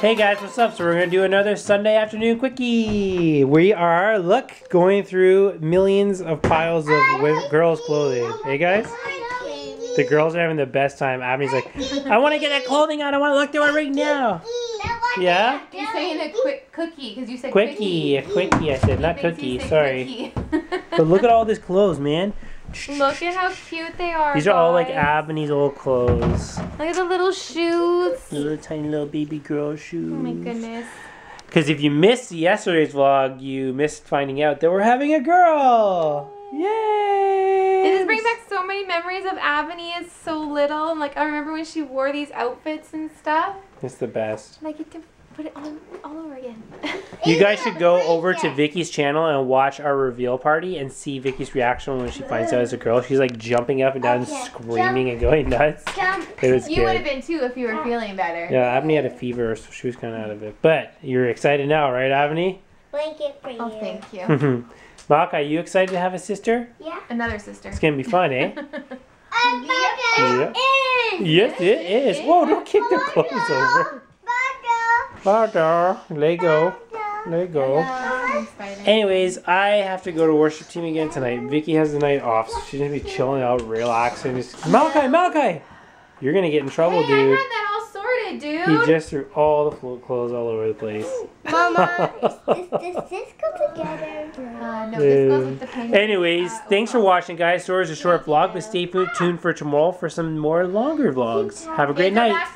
Hey guys, what's up? So we're gonna do another Sunday afternoon quickie. We are, look, going through millions of piles of wi- girls' clothing. Hey guys? The girls are having the best time. Abby's like, I want to get that clothing on. I want to look through it right now. Yeah? You're saying a quick cookie because you said Quickie, Quickie, a quickie. I said, not cookie. Sorry. But look at all this clothes, man. Look at how cute they are. These are all like guys. Abeni's old clothes. Look at the little shoes. Little tiny little baby girl shoes. Oh my goodness. Because if you missed yesterday's vlog, you missed finding out that we're having a girl. Yay! It just brings back so many memories of Abeni as so little. Like I remember when she wore these outfits and stuff. It's the best. And I get to put it on all over again. You guys should go over to Vicky's channel and watch our reveal party and see Vicky's reaction when she finds out it's a girl. She's like jumping up and down, Okay, screaming and going nuts. Jump. It was you would have been too if you were feeling better. Yeah, Abeni had a fever, so she was kind of out of it. But you're excited now, right, Abeni? Blanket for you. Oh, thank you. Malachi, you excited to have a sister? Yeah. Another sister. It's gonna be fun, eh? I'm Yeah. Yes, it is. Whoa, don't kick the clothes over. Bardo, Lego, Lego. Anyways, I have to go to worship team again tonight. Vicky has the night off, so she's gonna be chilling out, relaxing. Just, Malachi, Malachi, you're gonna get in trouble, Hey, I dude. had that all sorted, dude. He just threw all the flo- clothes all over the place. Mama. Does, does this go together? Uh, no, this goes with the pink. Anyways, uh, thanks for watching, guys. So it's a short vlog, but stay tuned for tomorrow for some more longer vlogs. Have a great Kids are night.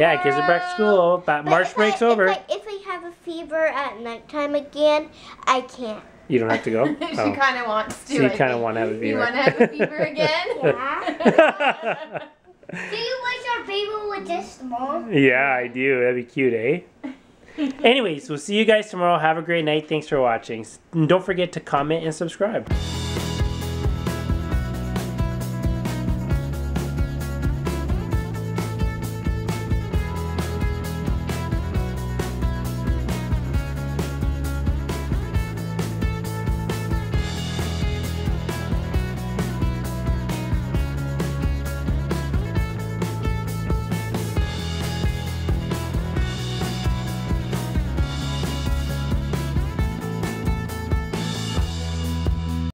Back to school Yeah, kids are back to school. Ba- But March break's I, over. If I, if I have a fever at nighttime again, I can't. You don't have to go. she Oh. kind of wants to. So you kind of think. want to have a fever. You want to have a fever again? Yeah. Do you wish your baby was this small? Yeah, I do. That'd be cute, eh? Anyways, we'll see you guys tomorrow. Have a great night. Thanks for watching. And don't forget to comment and subscribe.